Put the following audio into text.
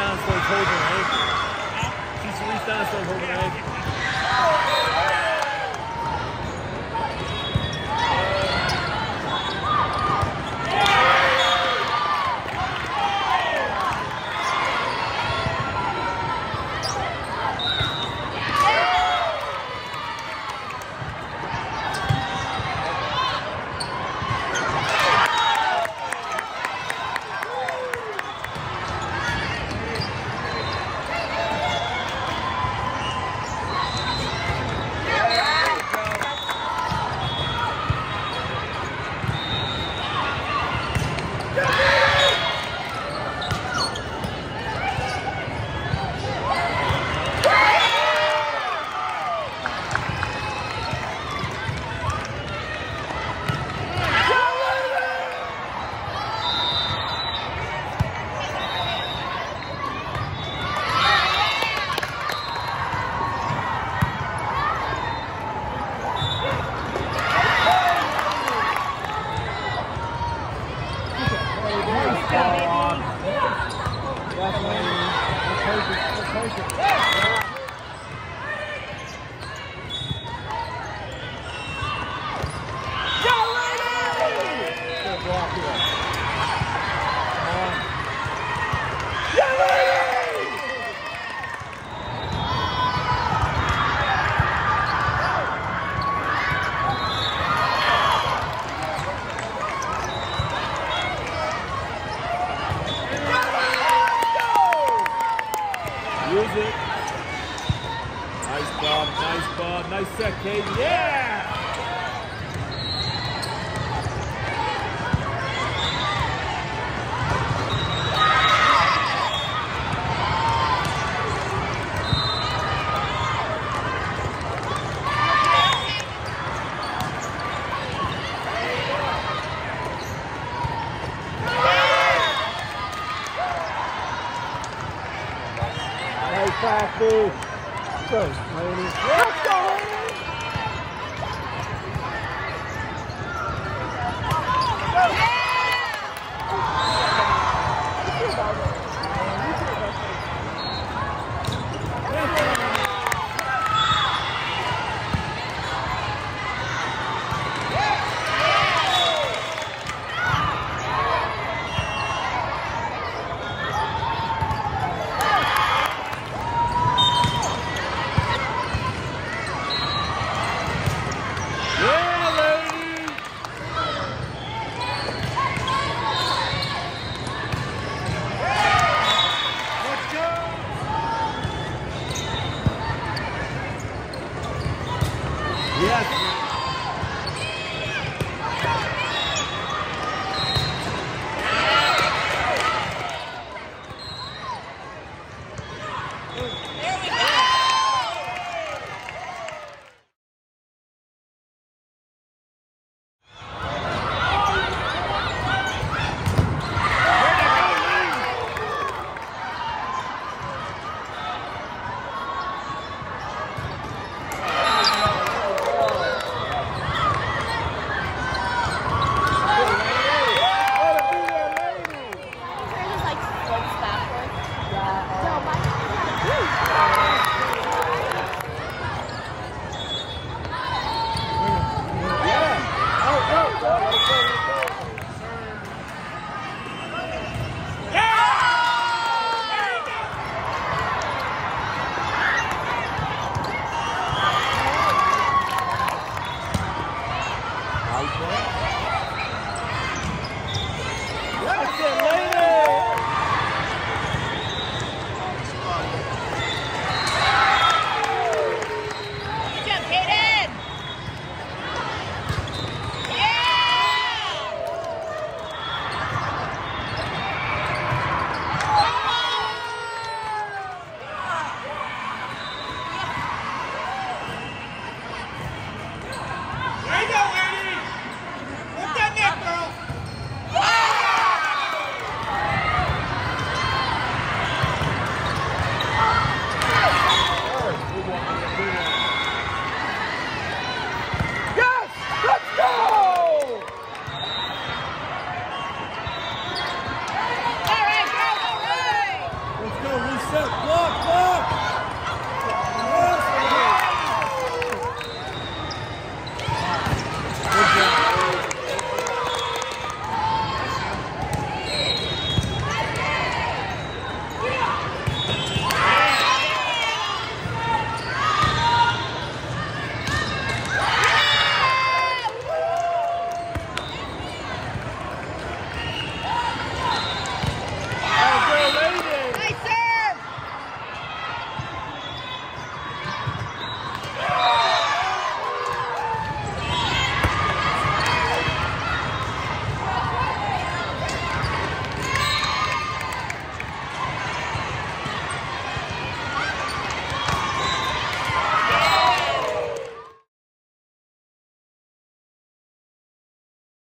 starts holding eh? her ankle. She reaches down and starts holding her ankle. Nice set, Kate. Yeah! Nice practice. Go, Lady. Let's go!